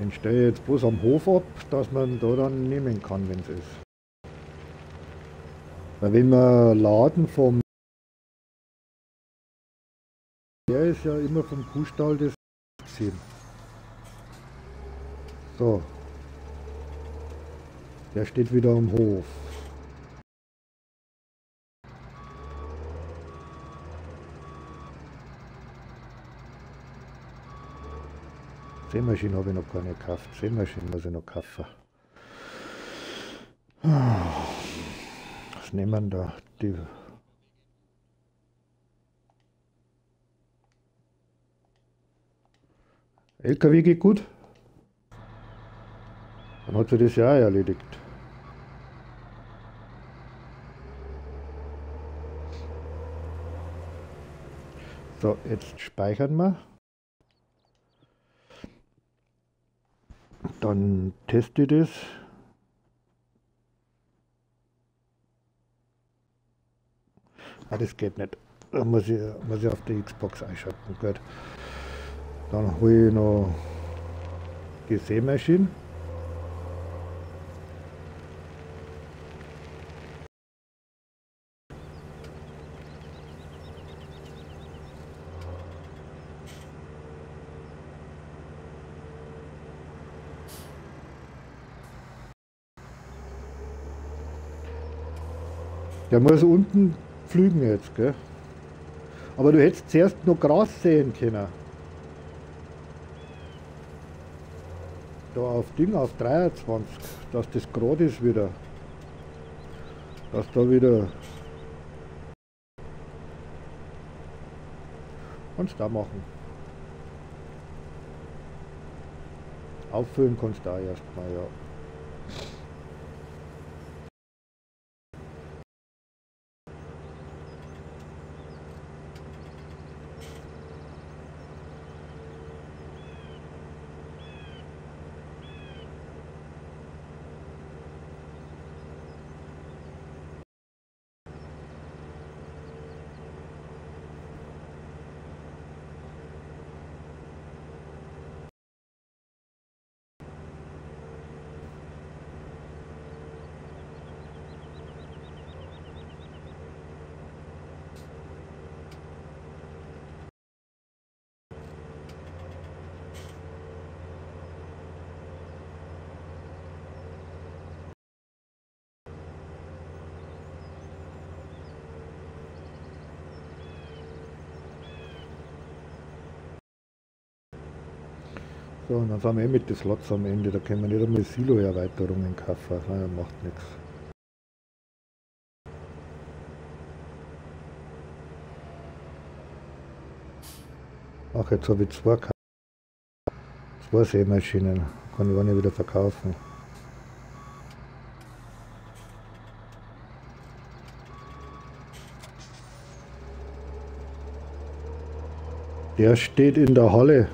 Den stelle ich jetzt bloß am Hof ab, dass man da dann nehmen kann, wenn es ist. Weil wenn wir laden vom der ist ja immer vom Kuhstall das gesehen. So. Der steht wieder am Hof. Sämaschine habe ich noch keine gekauft. Sämaschine muss ich noch kaufen. Was nehmen da? Die LKW geht gut. Dann hat sie das ja auch erledigt. So, jetzt speichern wir. Dann teste das. Ah, das geht nicht. Da muss ich, muss ich auf der Xbox einschalten. Gut. Dann hole ich noch die Sämaschine. Der muss unten pflügen jetzt, gell? Aber du hättest zuerst noch Gras sehen können. Da auf Ding, auf 23, dass das gerade ist wieder. Dass da wieder... Kannst da machen. Auffüllen kannst du da erstmal, ja. So, und dann sind wir eh mit den Slots am Ende. Da können wir nicht einmal Silo-Erweiterungen kaufen. Naja, macht nichts. Ach, jetzt habe ich zwei, zwei Sämaschinen. Kann ich eine wieder verkaufen. Der steht in der Halle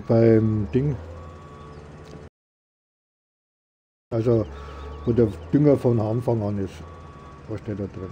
beim Ding. Also, wo der Dünger von Anfang an ist. Was steht da drin?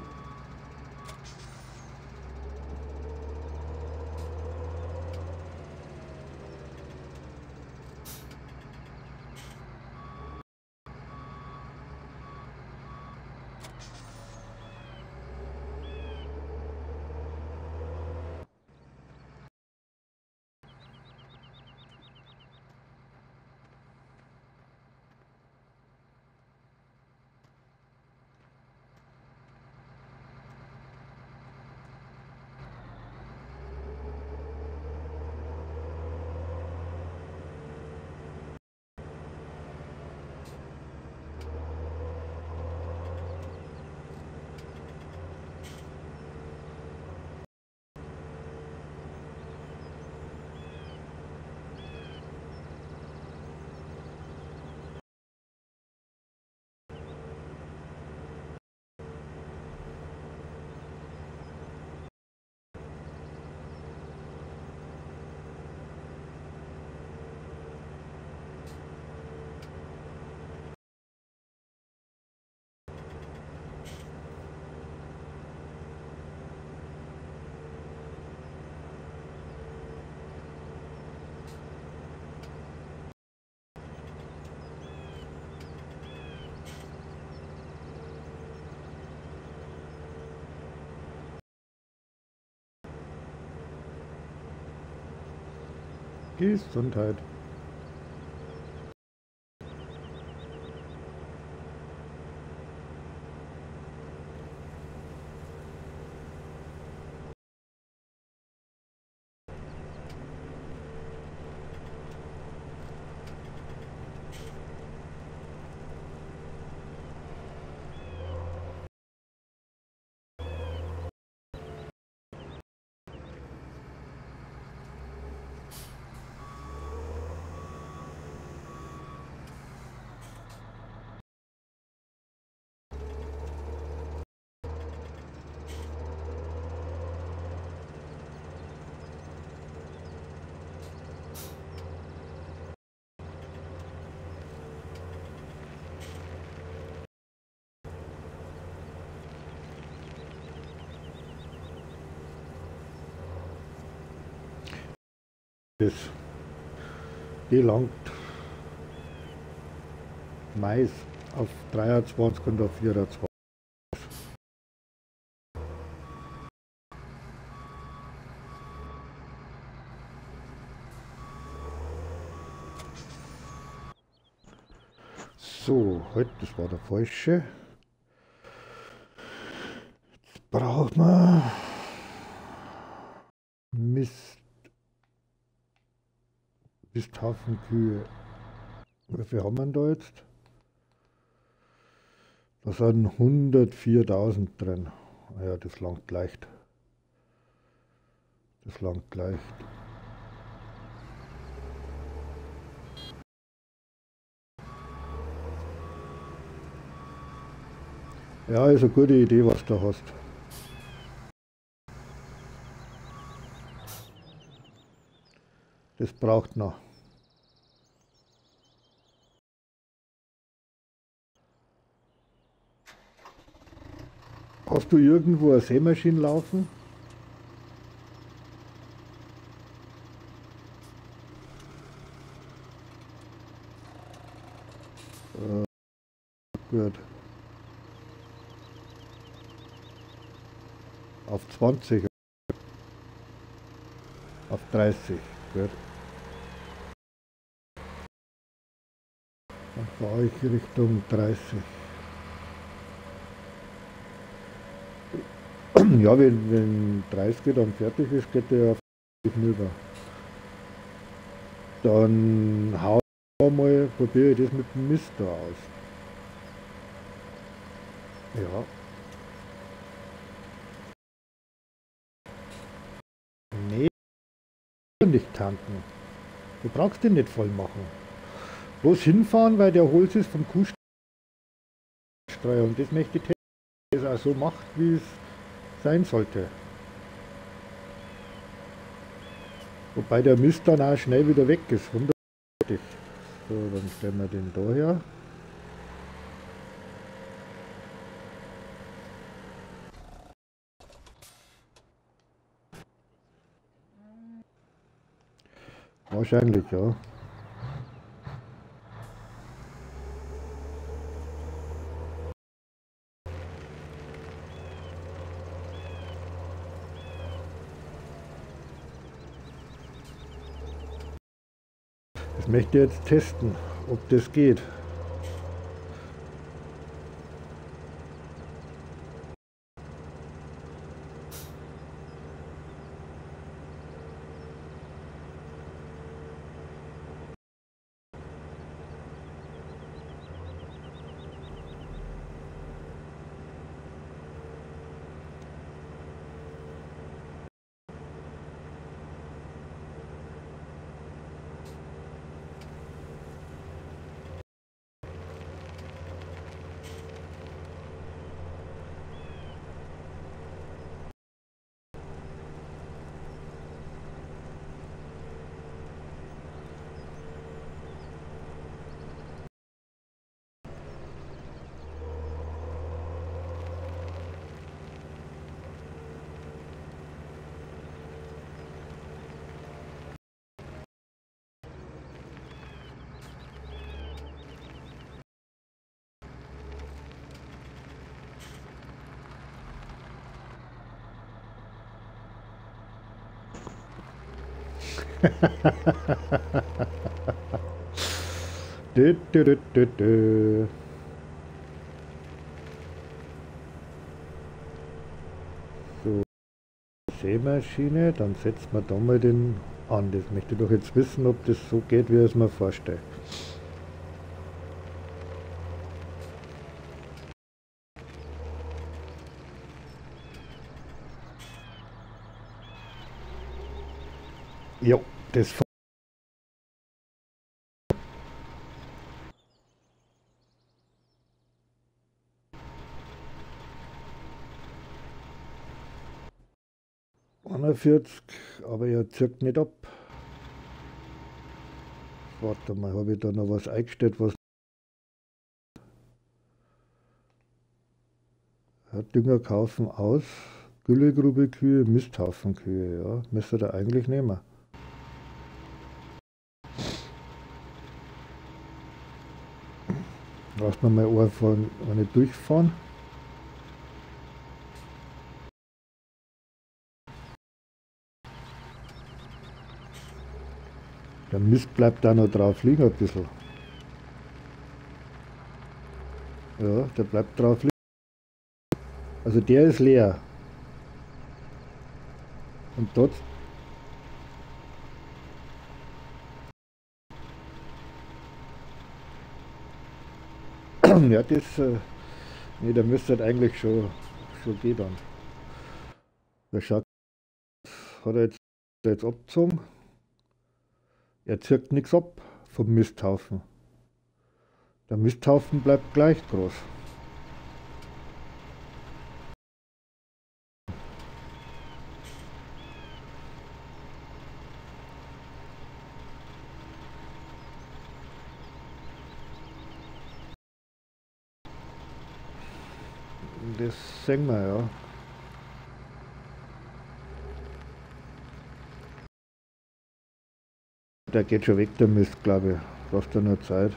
Gesundheit. Das, die Mais auf 23 und auf 24. So, halt, das war der falsche. Jetzt braucht man bis 1000 Kühe. Wie viel haben wir da jetzt? Da sind 104.000 drin. Ah ja, das langt leicht. Das langt leicht. Ja, ist eine gute Idee, was du hast. Das braucht noch. Hast du irgendwo eine Sämaschine laufen? Äh, gut. Auf 20. Auf 30. Gut. Fahre ich Richtung 30. Ja, wenn, wenn 30 dann fertig ist, geht der auf hinüber. Dann hau mal, probiere ich das mit dem Mister aus. Ja. Nee, nicht tanken. Du brauchst den nicht voll machen. Bloß hinfahren, weil der Holz ist vom Kuhstreuer und das möchte ich dass er so macht, wie es sein sollte. Wobei der Mist dann auch schnell wieder weg ist. Hundertprozentig. So, dann stellen wir den da her. Wahrscheinlich, ja. Das möchte ich jetzt testen, ob das geht. Dö, dö, dö, So, Sämaschine, dann setzen wir da mal den an. Das möchte ich doch jetzt wissen, ob das so geht, wie es mir vorstelle. Ja, das einundvierzig, aber er zirkt nicht ab. Warte mal, habe ich da noch was eingestellt, was Dünger kaufen aus, Güllegrube Kühe, Misthaufen Kühe, ja, müsste er eigentlich nehmen. Lass wir mal eine, eine durchfahren. Der Mist bleibt da noch drauf liegen ein bisschen. Ja, der bleibt drauf liegen. Also der ist leer. Und dort ja, das, äh, nee, da müsste halt eigentlich schon, schon gehen dann. Der Schack hat er jetzt, jetzt abgezogen. Er zirkt nichts ab vom Misthaufen. Der Misthaufen bleibt gleich groß. Das sehen wir ja. Der geht schon weg, der Mist, glaube ich. Braucht er nur Zeit.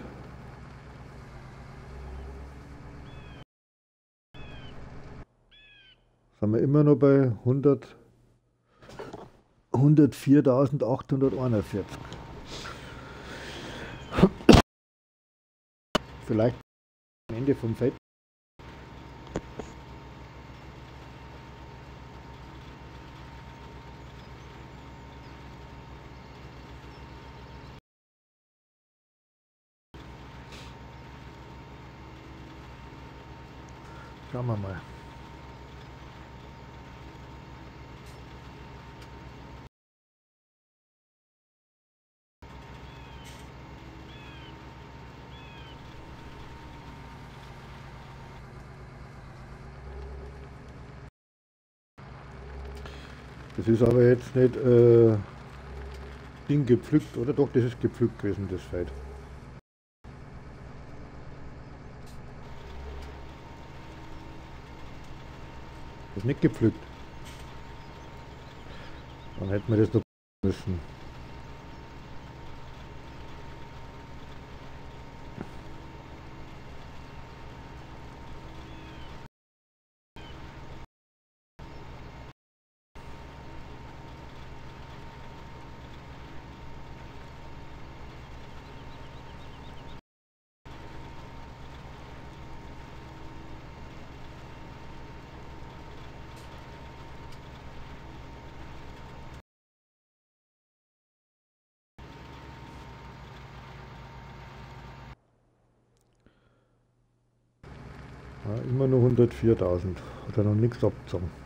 Sind wir immer noch bei 100 104.841. Vielleicht am Ende vom Fett. Schauen wir mal. Das ist aber jetzt nicht äh, Ding gepflückt, oder? Doch, das ist gepflückt gewesen, das Feld. Das ist nicht gepflückt. Dann hätten wir das noch müssen. Ja, immer nur 104.000. Hat er noch nichts abgezogen.